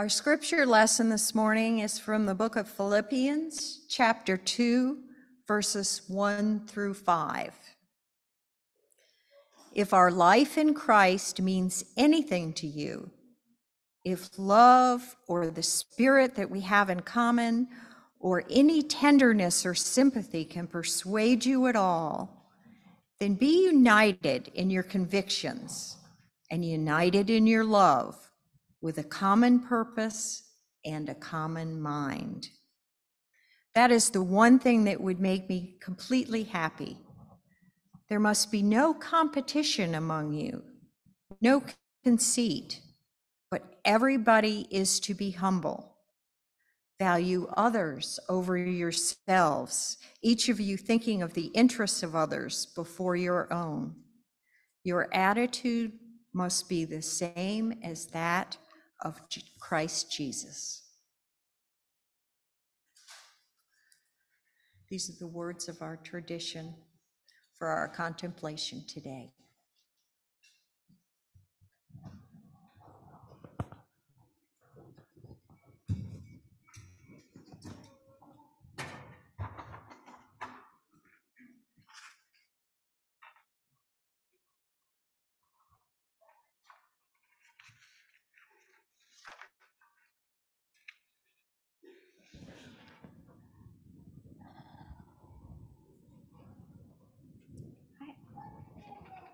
Our scripture lesson this morning is from the book of Philippians, chapter 2, verses 1 through 5. If our life in Christ means anything to you, if love or the spirit that we have in common or any tenderness or sympathy can persuade you at all, then be united in your convictions and united in your love with a common purpose and a common mind. That is the one thing that would make me completely happy. There must be no competition among you, no conceit, but everybody is to be humble. Value others over yourselves, each of you thinking of the interests of others before your own. Your attitude must be the same as that of Christ Jesus. These are the words of our tradition for our contemplation today.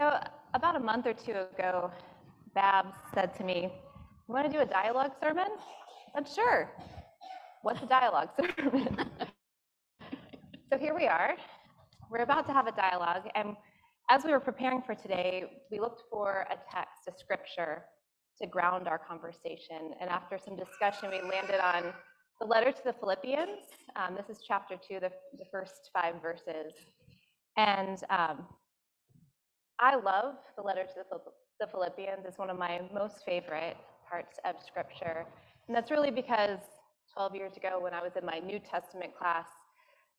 So about a month or two ago, Babs said to me, "You want to do a dialogue sermon?" I said, "Sure." What's a dialogue sermon? so here we are. We're about to have a dialogue, and as we were preparing for today, we looked for a text, a scripture, to ground our conversation. And after some discussion, we landed on the letter to the Philippians. Um, this is chapter two, the, the first five verses. And um, I love the letter to the Philippians. It's one of my most favorite parts of scripture. And that's really because 12 years ago, when I was in my New Testament class,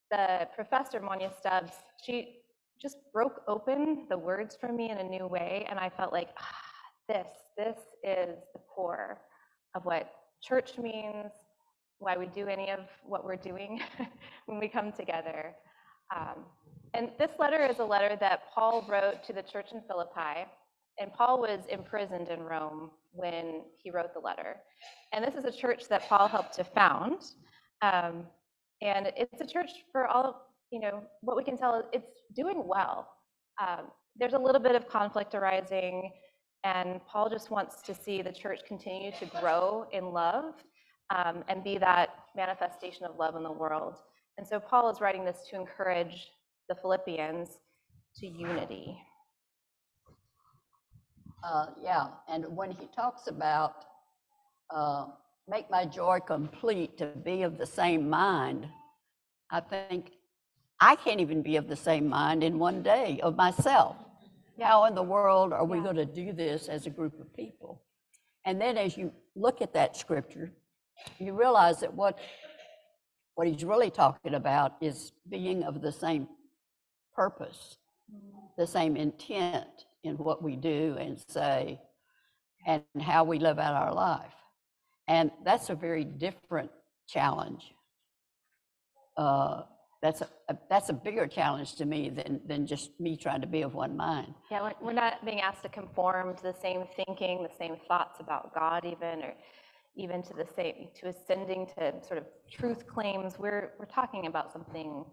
the professor, Monya Stubbs, she just broke open the words for me in a new way. And I felt like, ah, this, this is the core of what church means, why we do any of what we're doing when we come together. Um, and this letter is a letter that Paul wrote to the church in Philippi. And Paul was imprisoned in Rome when he wrote the letter. And this is a church that Paul helped to found. Um, and it's a church for all, you know, what we can tell, it's doing well. Um, there's a little bit of conflict arising, and Paul just wants to see the church continue to grow in love um, and be that manifestation of love in the world. And so Paul is writing this to encourage the Philippians to unity. Uh, yeah, and when he talks about uh, make my joy complete to be of the same mind, I think I can't even be of the same mind in one day of myself. Yeah. How in the world are we yeah. going to do this as a group of people? And then as you look at that scripture, you realize that what what he's really talking about is being of the same purpose, the same intent in what we do and say and how we live out our life. And that's a very different challenge. Uh, that's a, a, that's a bigger challenge to me than than just me trying to be of one mind. Yeah, we're not being asked to conform to the same thinking, the same thoughts about God, even or even to the same to ascending to sort of truth claims. We're we're talking about something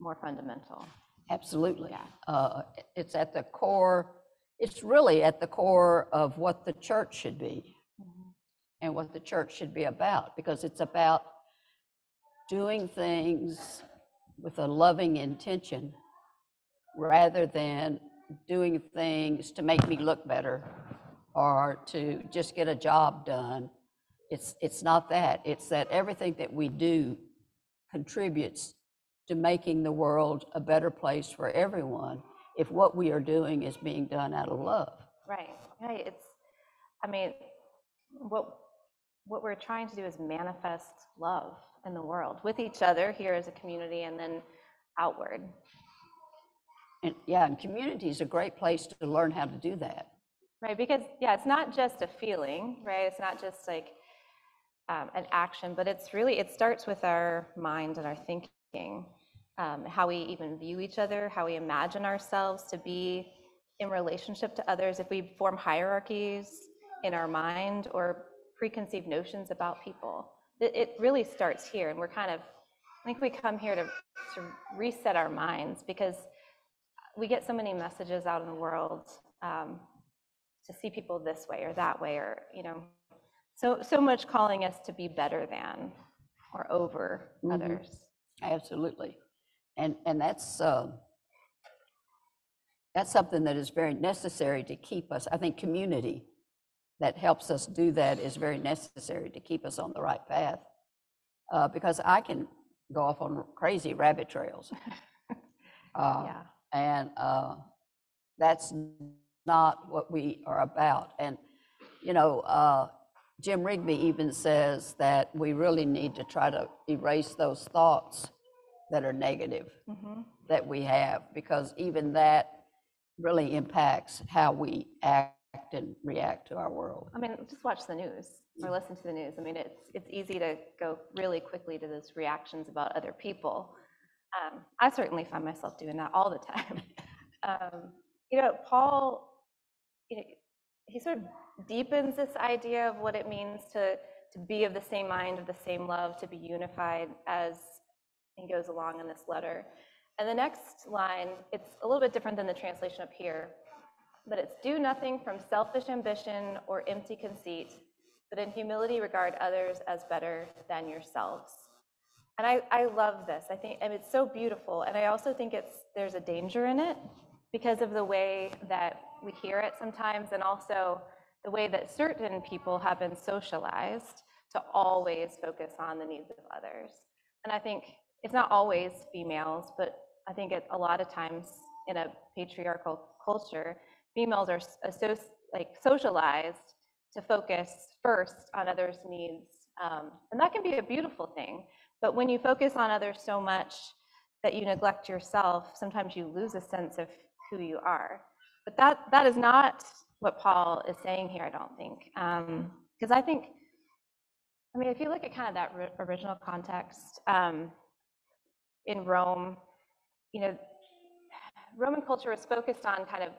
more fundamental. Absolutely. Yeah. Uh, it's at the core, it's really at the core of what the church should be mm-hmm. and what the church should be about because it's about doing things with a loving intention rather than doing things to make me look better or to just get a job done. It's, it's not that. It's that everything that we do contributes to making the world a better place for everyone if what we are doing is being done out of love. Right. Right. It's, I mean, what what we're trying to do is manifest love in the world with each other here as a community and then outward. And yeah, and community is a great place to learn how to do that. Right, because yeah, it's not just a feeling, right? It's not just like um, an action, but it's really, it starts with our mind and our thinking, um, how we even view each other, how we imagine ourselves to be in relationship to others, if we form hierarchies in our mind or preconceived notions about people. It, it really starts here, and we're kind of, I think we come here to, to reset our minds because we get so many messages out in the world um, to see people this way or that way, or, you know, so, so much calling us to be better than or over Mhm. others. Absolutely. And, and that's, uh, that's something that is very necessary to keep us, I think community that helps us do that is very necessary to keep us on the right path. Uh, because I can go off on crazy rabbit trails. Uh, Yeah. And uh, that's not what we are about. And, you know, uh, Jim Rigby even says that we really need to try to erase those thoughts that are negative Mhm. that we have, because even that really impacts how we act and react to our world. I mean, just watch the news or listen to the news. I mean, it's, it's easy to go really quickly to those reactions about other people. Um, I certainly find myself doing that all the time. Um, You know, Paul, you know, he sort of deepens this idea of what it means to, to be of the same mind, of the same love, to be unified as he goes along in this letter. And the next line, it's a little bit different than the translation up here, but it's do nothing from selfish ambition or empty conceit, but in humility regard others as better than yourselves. And I, I love this. I think, and it's so beautiful. And I also think it's, there's a danger in it because of the way that we hear it sometimes and also the way that certain people have been socialized to always focus on the needs of others. And I think it's not always females, but I think it, a lot of times in a patriarchal culture, females are s- associ- like socialized to focus first on others' needs. Um, and that can be a beautiful thing. But when you focus on others so much that you neglect yourself, sometimes you lose a sense of who you are. But that, that is not what Paul is saying here, I don't think. Because I think, I mean, if you look at kind of that ri- original context um, in Rome, you know, Roman culture was focused on kind of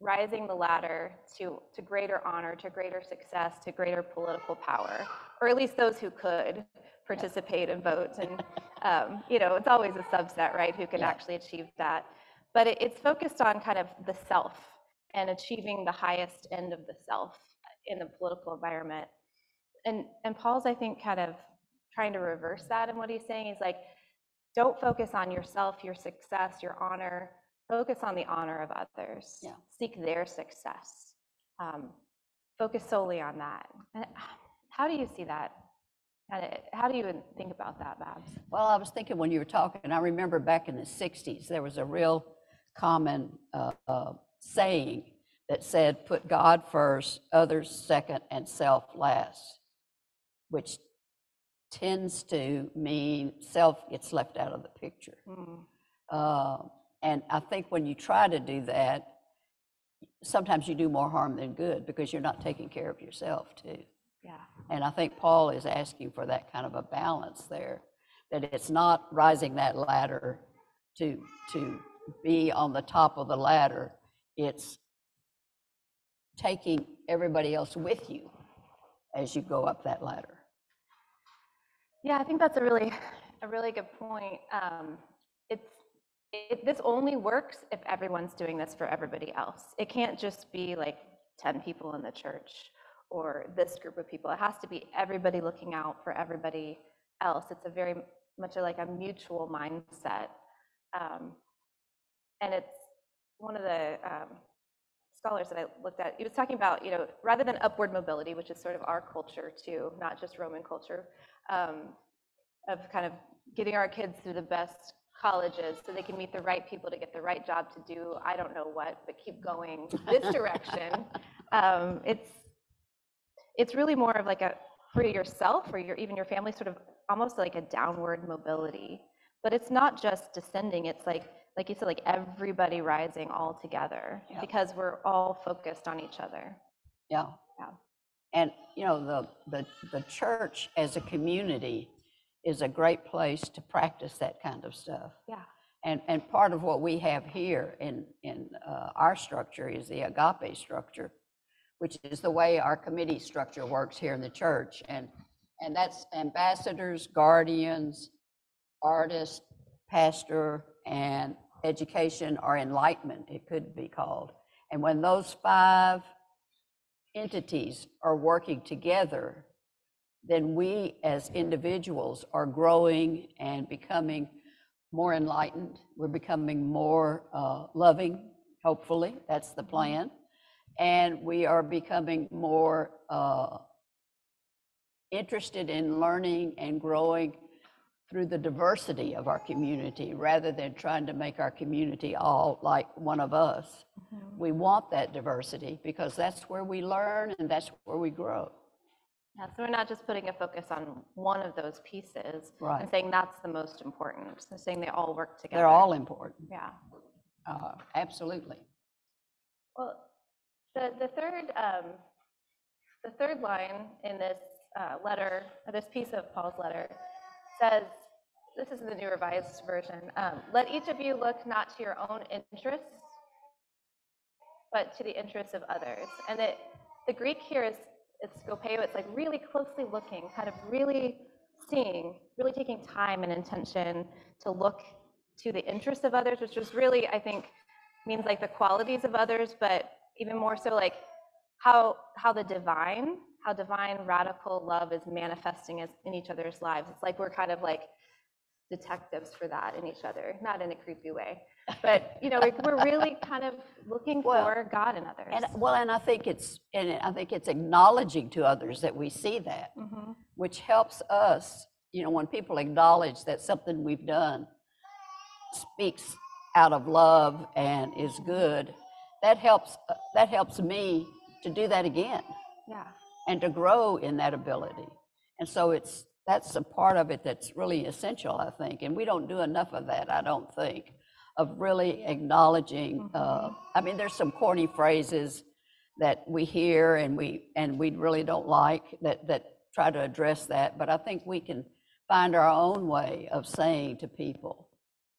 rising the ladder to, to greater honor, to greater success, to greater political power, or at least those who could participate and vote. And, um, you know, it's always a subset, right, who can Yeah. actually achieve that. But it, it's focused on kind of the self and achieving the highest end of the self in the political environment. And, and Paul's, I think, kind of trying to reverse that And what he's saying. is like, don't focus on yourself, your success, your honor. Focus on the honor of others. Yeah. Seek their success. Um, focus solely on that. And how do you see that? How do you think about that, Babs? Well, I was thinking when you were talking, I remember back in the 60s, there was a real common uh, uh, saying that said, put God first, others second, and self last, which tends to mean self gets left out of the picture. Mm, Uh, and I think when you try to do that, sometimes you do more harm than good because you're not taking care of yourself too. yeah. And I think Paul is asking for that kind of a balance there, that it's not rising that ladder to, to be on the top of the ladder. It's taking everybody else with you as you go up that ladder. Yeah, I think that's a really, a really good point. Um, it's, it, this only works if everyone's doing this for everybody else. It can't just be like 10 people in the church or this group of people. It has to be everybody looking out for everybody else. It's a very much like a mutual mindset. Um, and it's one of the um, scholars that I looked at, he was talking about, you know, rather than upward mobility, which is sort of our culture too, not just Roman culture, um, of kind of getting our kids through the best colleges so they can meet the right people to get the right job to do, I don't know what, but keep going this direction. Um, it's, it's really more of like a, for yourself or your, even your family, sort of almost like a downward mobility. But it's not just descending, it's like, like you said, like everybody rising all together Yeah. because we're all focused on each other. Yeah. Yeah. And, you know, the, the, the church as a community is a great place to practice that kind of stuff. Yeah. And, and part of what we have here in, in uh, our structure is the agape structure, which is the way our committee structure works here in the church. And, and that's ambassadors, guardians, artist, pastor, and education or enlightenment, it could be called. And when those five entities are working together, then we as individuals are growing and becoming more enlightened. We're becoming more uh, loving, hopefully, that's the plan. And we are becoming more uh, interested in learning and growing through the diversity of our community rather than trying to make our community all like one of us. We want that diversity because that's where we learn and that's where we grow. Yeah, so we're not just putting a focus on one of those pieces Right. and saying that's the most important. So saying they all work together. They're all important, Yeah. uh, absolutely. Well, the, the third, um, the third line in this uh, letter, this piece of Paul's letter, says, this is the New Revised Version, um, let each of you look not to your own interests, but to the interests of others. And it, the Greek here is, it's skopeo, it's like really closely looking, kind of really seeing, really taking time and intention to look to the interests of others, which is really, I think, means like the qualities of others, but even more so like how how the divine, how divine radical love is manifesting as in each other's lives. It's like we're kind of like detectives for that in each other, not in a creepy way, but you know, like we're really kind of looking Well, for God in others. And, well, and I think it's, and I think it's acknowledging to others that we see that, Mhm. which helps us, you know, when people acknowledge that something we've done speaks out of love and is good, that helps, uh, that helps me to do that again Yeah. And to grow in that ability. And so it's, that's a part of it that's really essential, I think. And we don't do enough of that, I don't think, of really acknowledging, uh, I mean, there's some corny phrases that we hear and we, and we really don't like that, that try to address that. But I think we can find our own way of saying to people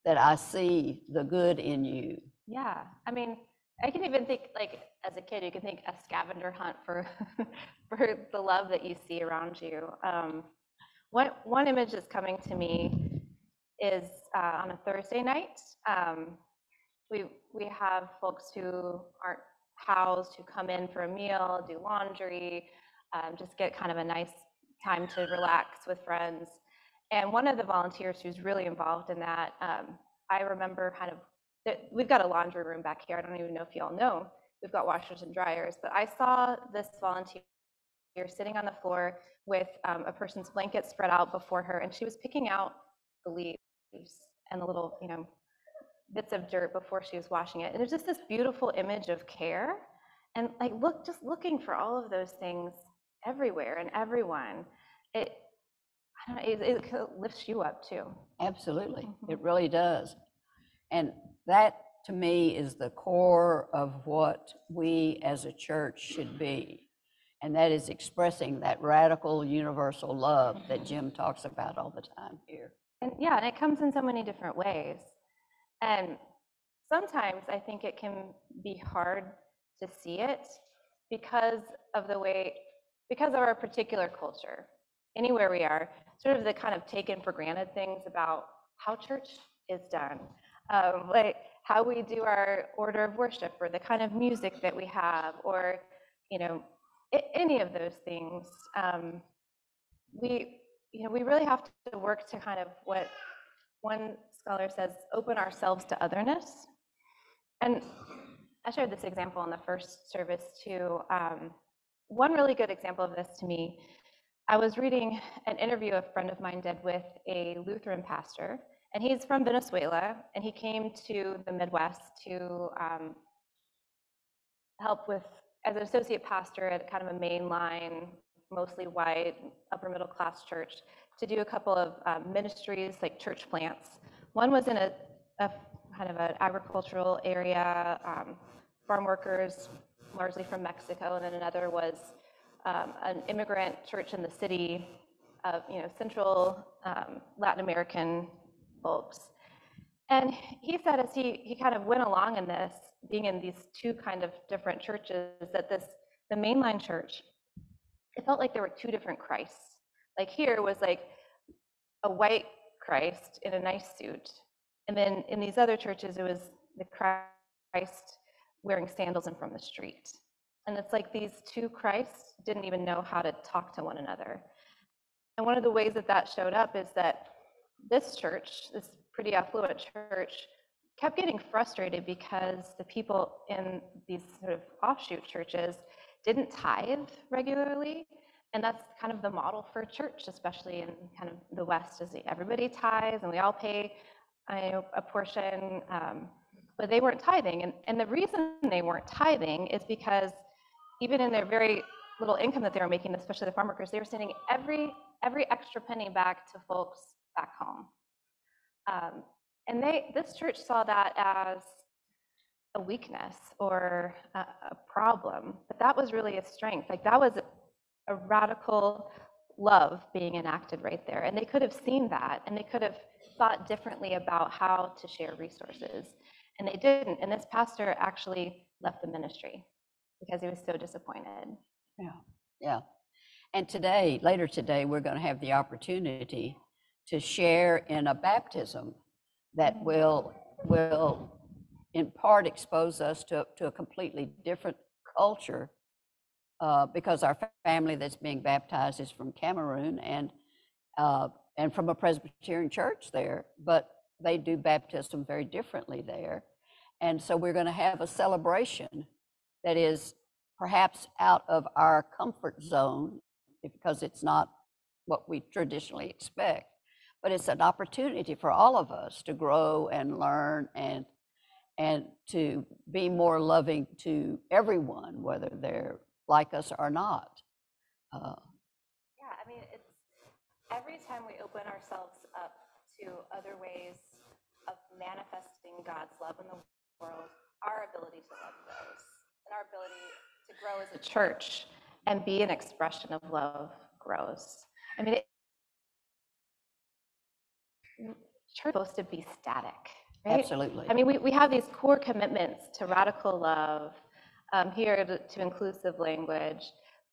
that I see the good in you. Yeah, I mean, I can even think like as a kid, you can think a scavenger hunt for for the love that you see around you. Um, one one image that's coming to me is uh, on a Thursday night. Um, we we have folks who aren't housed who come in for a meal, do laundry, um, just get kind of a nice time to relax with friends. And one of the volunteers who's really involved in that, um, I remember kind of we've got a laundry room back here. I don't even know if you all know. We've got washers and dryers, but I saw this volunteer sitting on the floor with um, a person's blanket spread out before her, and she was picking out the leaves and the little, you know, bits of dirt before she was washing it. And it's just this beautiful image of care, and like look, just looking for all of those things everywhere and everyone. It, I don't know, it, it lifts you up too. Absolutely, Mhm. it really does. And that, to me, is the core of what we as a church should be. And that is expressing that radical universal love that Jim talks about all the time here. And yeah, and it comes in so many different ways. And sometimes I think it can be hard to see it because of the way, because of our particular culture, anywhere we are, sort of the kind of taken for granted things about how church is done, um, like how we do our order of worship or the kind of music that we have, or, you know, any of those things. Um, we, you know, we really have to work to kind of what one scholar says, open ourselves to otherness. And I shared this example in the first service too. Um, one really good example of this to me, I was reading an interview a friend of mine did with a Lutheran pastor, and he's from Venezuela, and he came to the Midwest to um, help with, as an associate pastor at kind of a mainline, mostly white, upper middle class church, to do a couple of um, ministries, like church plants. One was in a, a kind of an agricultural area, um, farm workers, largely from Mexico, and then another was um, an immigrant church in the city of, you know, central um, Latin American folks. And he said as he, he kind of went along in this, being in these two kind of different churches, that this, the mainline church, it felt like there were two different Christs. Like here was like a white Christ in a nice suit. And then in these other churches, it was the Christ wearing sandals and from the street. And it's like these two Christs didn't even know how to talk to one another. And one of the ways that that showed up is that this church, this pretty affluent church, kept getting frustrated because the people in these sort of offshoot churches didn't tithe regularly. And that's kind of the model for church, especially in kind of the West, is everybody tithes and we all pay know, a portion, um, but they weren't tithing. And, and the reason they weren't tithing is because even in their very little income that they were making, especially the farm workers, they were sending every every extra penny back to folks back home. Um, and they this church saw that as a weakness or a, a problem, but that was really a strength. Like that was a radical love being enacted right there. And they could have seen that and they could have thought differently about how to share resources. And they didn't. And this pastor actually left the ministry because he was so disappointed. Yeah, yeah. And today, later today, we're going to have the opportunity to share in a baptism that will, will in part expose us to, to a completely different culture uh, because our family that's being baptized is from Cameroon and, uh, and from a Presbyterian church there, but they do baptism very differently there. And so we're going to have a celebration that is perhaps out of our comfort zone because it's not what we traditionally expect. But it's an opportunity for all of us to grow and learn and and to be more loving to everyone, whether they're like us or not. Uh, Yeah, I mean, it's every time we open ourselves up to other ways of manifesting God's love in the world, our ability to love grows. And our ability to grow as a church and be an expression of love grows. I mean, it, church is supposed to be static, right? Absolutely. I mean, we, we have these core commitments to radical love, um, here to, to inclusive language,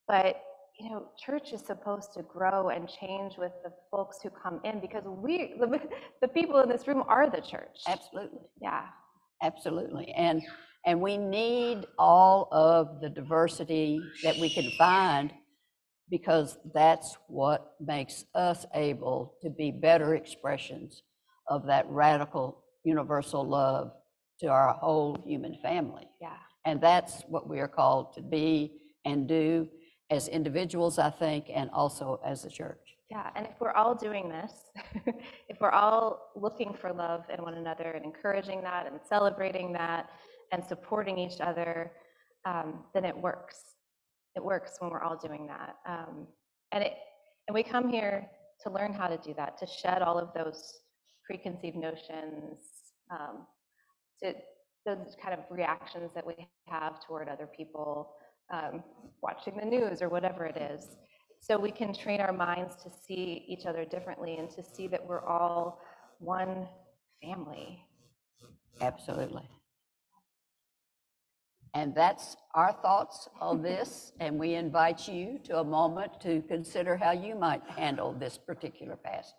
but you know, church is supposed to grow and change with the folks who come in because we, the, the people in this room are the church. Absolutely. Yeah. Absolutely. And and we need all of the diversity that we can find because that's what makes us able to be better expressions of that radical universal love to our whole human family. Yeah. And that's what we are called to be and do as individuals, I think, and also as a church. Yeah, and if we're all doing this, if we're all looking for love in one another and encouraging that and celebrating that and supporting each other, um, then it works. It works when we're all doing that. Um, and it and we come here to learn how to do that, to shed all of those preconceived notions, um, to those kind of reactions that we have toward other people, um, watching the news or whatever it is. So we can train our minds to see each other differently and to see that we're all one family. Absolutely. And that's our thoughts on this, and we invite you to a moment to consider how you might handle this particular passage.